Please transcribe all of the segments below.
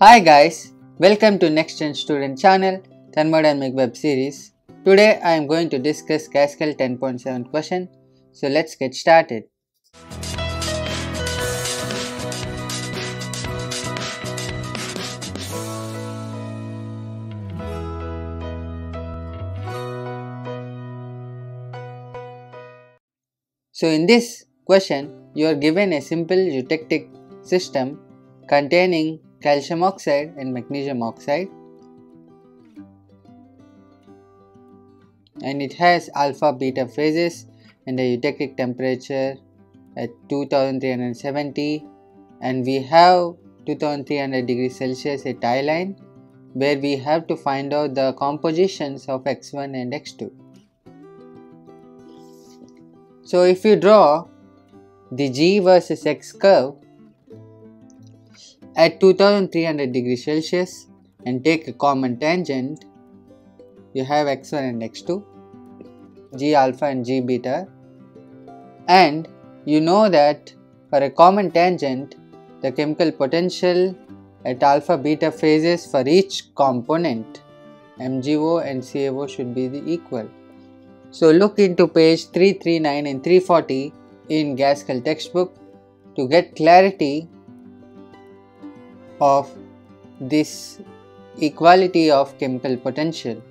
Hi guys, welcome to NextZen Student channel Thermodynamic web series. Today I am going to discuss Gaskell 10.7 question. So let's get started. So in this question, you are given a simple eutectic system containing calcium oxide and magnesium oxide and it has alpha beta phases and a eutectic temperature at 2370 and we have 2300 degrees Celsius a tie line where we have to find out the compositions of x1 and x2. So if you draw the g versus x curve at 2300 degrees Celsius and take a common tangent, you have x1 and x2, g alpha and g beta and you know that for a common tangent the chemical potential at alpha beta phases for each component MgO and CaO should be equal. So look into page 339 and 340 in Gaskell textbook to get clarity of this equality of chemical potential.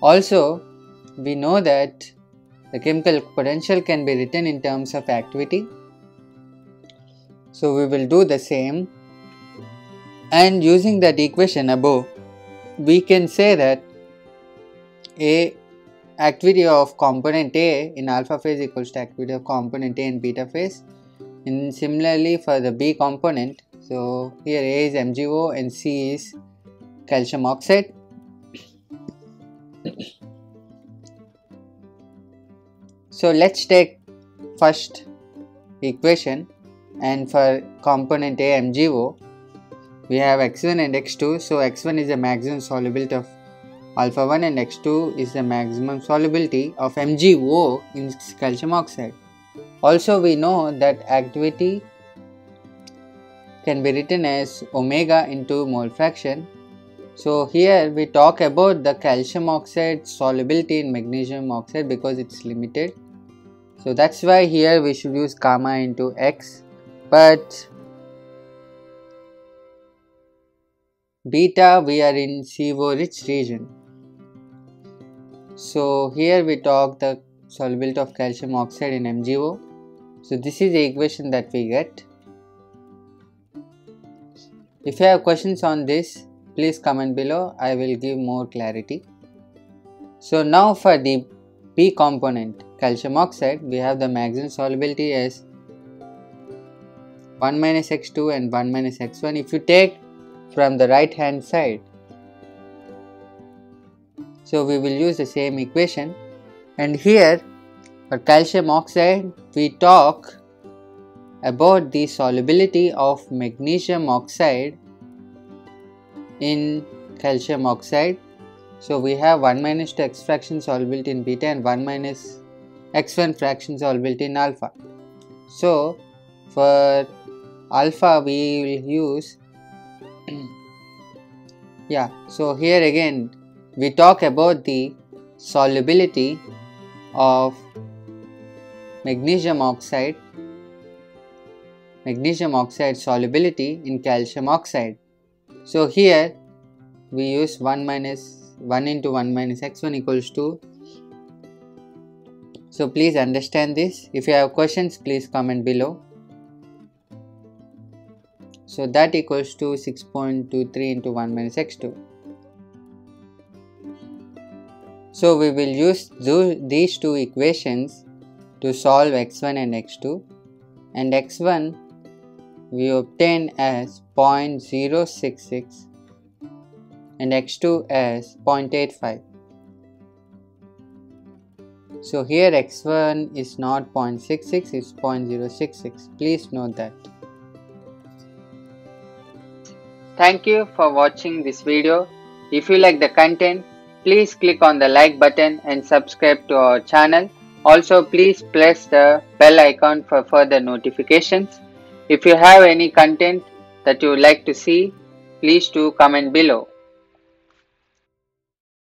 Also, we know that the chemical potential can be written in terms of activity. So we will do the same and using that equation above we can say that A activity of component A in alpha phase equals to activity of component A in beta phase. And similarly for the B component so here A is MgO and C is calcium oxide. So let's take first equation. And for component A MgO we have x1 and x2 so x1 is the maximum solubility of alpha 1 and x2 is the maximum solubility of MgO in calcium oxide. Also we know that activity can be written as omega into mole fraction. So here we talk about the calcium oxide solubility in magnesium oxide because it's limited. So that's why here we should use gamma into x. But beta we are in CO rich region. So here we talk the solubility of calcium oxide in MgO. So this is the equation that we get. If you have questions on this, please comment below. I will give more clarity. So now for the B component calcium oxide, we have the maximum solubility as 1 minus x2 and 1 minus x1. If you take from the right hand side. So we will use the same equation and here for calcium oxide we talk about the solubility of magnesium oxide in calcium oxide. So we have 1 minus 2 x fraction solubility in beta and 1 minus x1 fraction solubility in alpha. So for alpha we will use yeah so here again we talk about the solubility of magnesium oxide magnesium oxide solubility in calcium oxide. So here we use 1 minus 1 into 1 minus x1 equals to so please understand this. If you have questions please comment below. So that equals to 6.23 into 1 minus x2. So we will use these two equations to solve x1 and x2 and x1 we obtain as 0.066 and x2 as 0.85. So here x1 is not 0.66 it's 0.066 please note that. Thank you for watching this video. If you like the content, please click on the like button and subscribe to our channel Also please press the bell icon for further notifications. If you have any content that you would like to see, please do comment below.